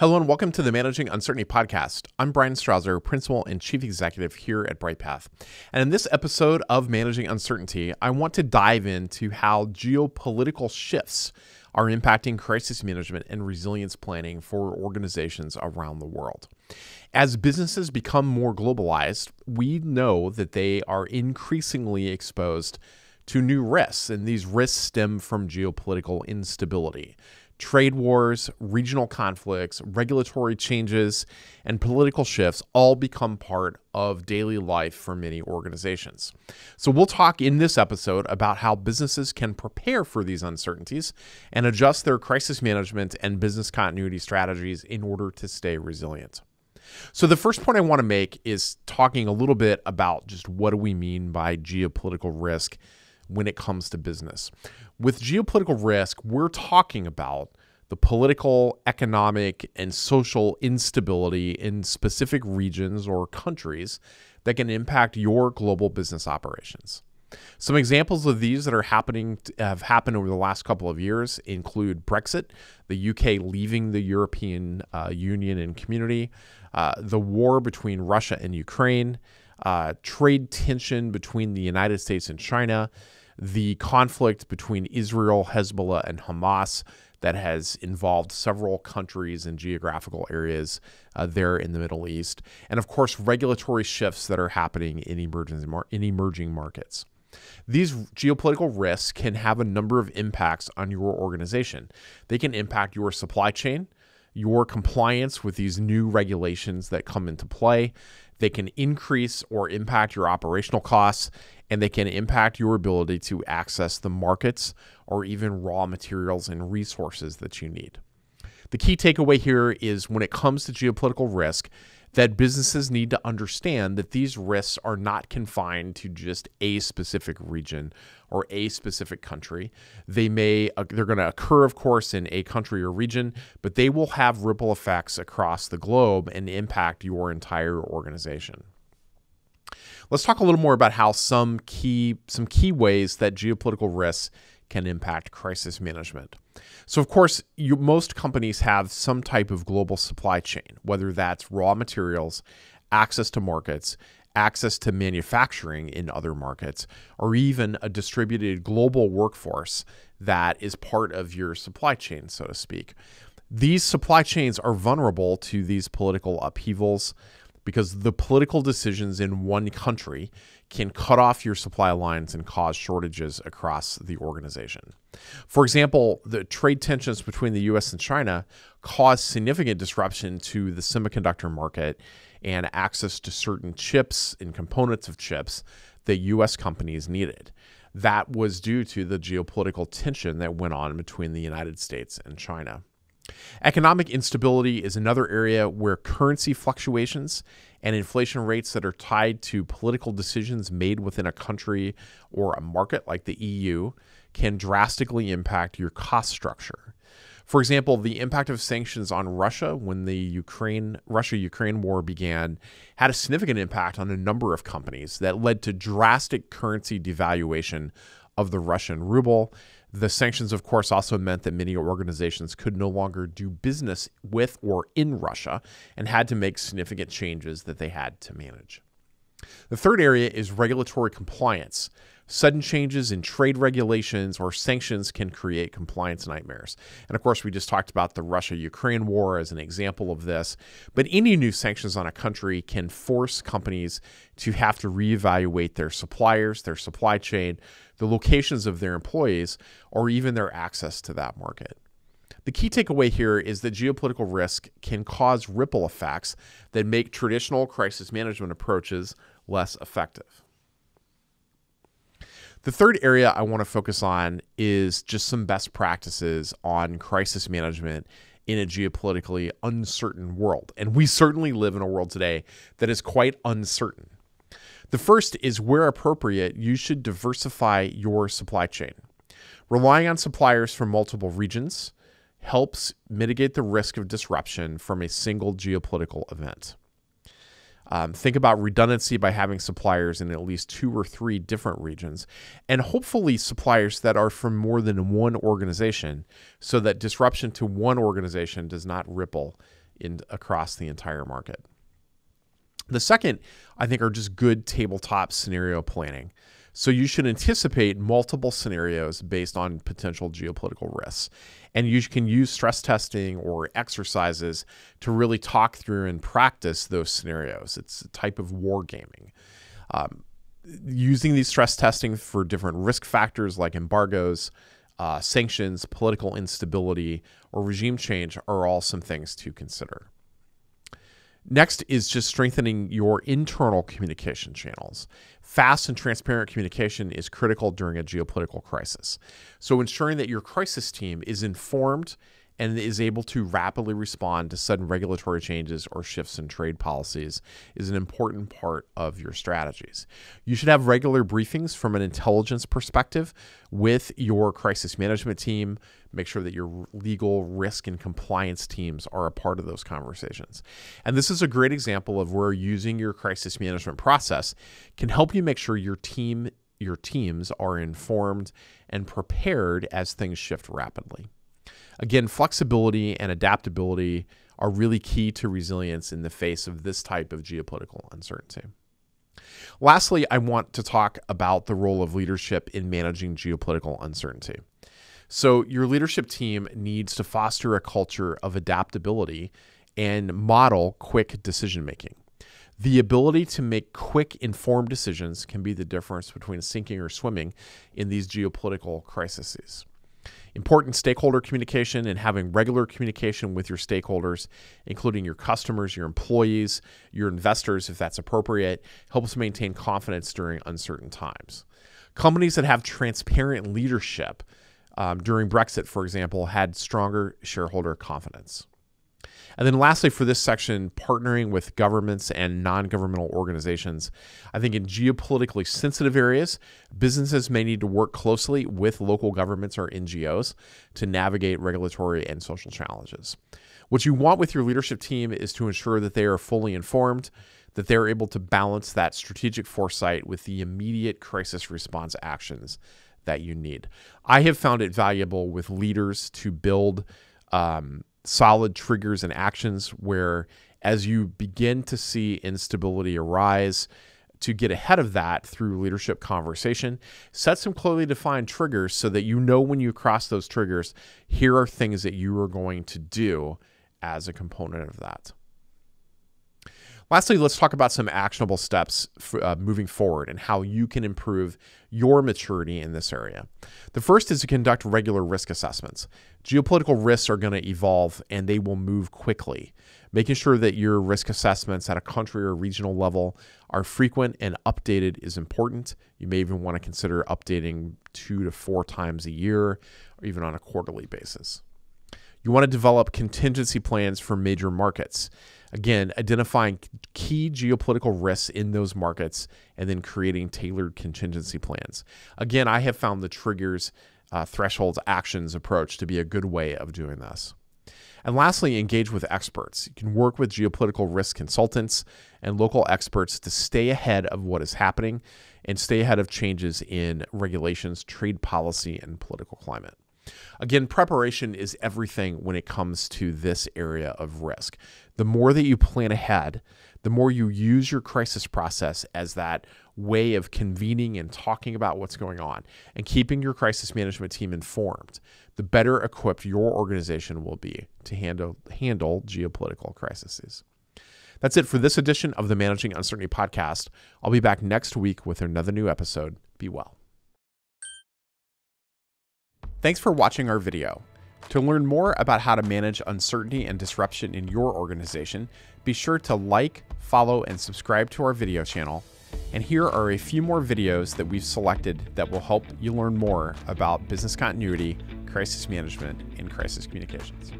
Hello and welcome to the Managing Uncertainty podcast. I'm Bryan Strawser, Principal and Chief Executive here at Bryghtpath. And in this episode of Managing Uncertainty, I want to dive into how geopolitical shifts are impacting crisis management and resilience planning for organizations around the world. As businesses become more globalized, we know that they are increasingly exposed to new risks, and these risks stem from geopolitical instability trade wars, regional conflicts, regulatory changes, and political shifts all become part of daily life for many organizations. So, we'll talk in this episode about how businesses can prepare for these uncertainties and adjust their crisis management and business continuity strategies in order to stay resilient. So, the first point I want to make is talking a little bit about just what do we mean by geopolitical risk when it comes to business. With geopolitical risk, we're talking about the political, economic, and social instability in specific regions or countries that can impact your global business operations. Some examples of these that are happening have happened over the last couple of years include Brexit, the UK leaving the European uh, Union and community, uh, the war between Russia and Ukraine, uh, trade tension between the United States and China, the conflict between Israel, Hezbollah, and Hamas that has involved several countries and geographical areas uh, there in the Middle East, and of course, regulatory shifts that are happening in emerging, in emerging markets. These geopolitical risks can have a number of impacts on your organization. They can impact your supply chain, your compliance with these new regulations that come into play. They can increase or impact your operational costs, and they can impact your ability to access the markets or even raw materials and resources that you need. The key takeaway here is when it comes to geopolitical risk, that businesses need to understand that these risks are not confined to just a specific region or a specific country. They may uh, they're going to occur of course in a country or region, but they will have ripple effects across the globe and impact your entire organization. Let's talk a little more about how some key some key ways that geopolitical risks can impact crisis management. So, of course, you, most companies have some type of global supply chain, whether that's raw materials, access to markets, access to manufacturing in other markets, or even a distributed global workforce that is part of your supply chain, so to speak. These supply chains are vulnerable to these political upheavals because the political decisions in one country can cut off your supply lines and cause shortages across the organization. For example, the trade tensions between the US and China caused significant disruption to the semiconductor market and access to certain chips and components of chips that US companies needed. That was due to the geopolitical tension that went on between the United States and China. Economic instability is another area where currency fluctuations and inflation rates that are tied to political decisions made within a country or a market like the EU can drastically impact your cost structure. For example, the impact of sanctions on Russia when the Ukraine Russia-Ukraine war began had a significant impact on a number of companies that led to drastic currency devaluation of the Russian ruble the sanctions, of course, also meant that many organizations could no longer do business with or in Russia and had to make significant changes that they had to manage. The third area is regulatory compliance. Sudden changes in trade regulations or sanctions can create compliance nightmares. And of course, we just talked about the Russia Ukraine war as an example of this. But any new sanctions on a country can force companies to have to reevaluate their suppliers, their supply chain, the locations of their employees, or even their access to that market. The key takeaway here is that geopolitical risk can cause ripple effects that make traditional crisis management approaches less effective. The third area I want to focus on is just some best practices on crisis management in a geopolitically uncertain world. And we certainly live in a world today that is quite uncertain. The first is where appropriate, you should diversify your supply chain. Relying on suppliers from multiple regions helps mitigate the risk of disruption from a single geopolitical event. Um, think about redundancy by having suppliers in at least two or three different regions, and hopefully suppliers that are from more than one organization so that disruption to one organization does not ripple in across the entire market. The second, I think, are just good tabletop scenario planning. So you should anticipate multiple scenarios based on potential geopolitical risks. And you can use stress testing or exercises to really talk through and practice those scenarios. It's a type of wargaming. Um, using these stress testing for different risk factors like embargoes, uh, sanctions, political instability, or regime change are all some things to consider. Next is just strengthening your internal communication channels. Fast and transparent communication is critical during a geopolitical crisis. So, ensuring that your crisis team is informed and is able to rapidly respond to sudden regulatory changes or shifts in trade policies is an important part of your strategies. You should have regular briefings from an intelligence perspective with your crisis management team. Make sure that your legal risk and compliance teams are a part of those conversations. And this is a great example of where using your crisis management process can help you make sure your team your teams are informed and prepared as things shift rapidly. Again, flexibility and adaptability are really key to resilience in the face of this type of geopolitical uncertainty. Lastly, I want to talk about the role of leadership in managing geopolitical uncertainty. So, your leadership team needs to foster a culture of adaptability and model quick decision making. The ability to make quick, informed decisions can be the difference between sinking or swimming in these geopolitical crises. Important stakeholder communication and having regular communication with your stakeholders, including your customers, your employees, your investors, if that's appropriate, helps maintain confidence during uncertain times. Companies that have transparent leadership um, during Brexit, for example, had stronger shareholder confidence. And then lastly, for this section, partnering with governments and non governmental organizations. I think in geopolitically sensitive areas, businesses may need to work closely with local governments or NGOs to navigate regulatory and social challenges. What you want with your leadership team is to ensure that they are fully informed, that they're able to balance that strategic foresight with the immediate crisis response actions that you need. I have found it valuable with leaders to build um, solid triggers and actions where as you begin to see instability arise, to get ahead of that through leadership conversation, set some clearly defined triggers so that you know when you cross those triggers, here are things that you are going to do as a component of that. Lastly, let's talk about some actionable steps for, uh, moving forward and how you can improve your maturity in this area. The first is to conduct regular risk assessments. Geopolitical risks are going to evolve and they will move quickly. Making sure that your risk assessments at a country or regional level are frequent and updated is important. You may even want to consider updating two to four times a year or even on a quarterly basis. You want to develop contingency plans for major markets. Again, identifying key geopolitical risks in those markets and then creating tailored contingency plans. Again, I have found the triggers, uh, thresholds, actions approach to be a good way of doing this. And lastly, engage with experts. You can work with geopolitical risk consultants and local experts to stay ahead of what is happening and stay ahead of changes in regulations, trade policy, and political climate. Again, preparation is everything when it comes to this area of risk. The more that you plan ahead, the more you use your crisis process as that way of convening and talking about what's going on and keeping your crisis management team informed, the better equipped your organization will be to handle, handle geopolitical crises. That's it for this edition of the Managing Uncertainty podcast. I'll be back next week with another new episode. Be well. Thanks for watching our video. To learn more about how to manage uncertainty and disruption in your organization, be sure to like, follow, and subscribe to our video channel. And here are a few more videos that we've selected that will help you learn more about business continuity, crisis management, and crisis communications.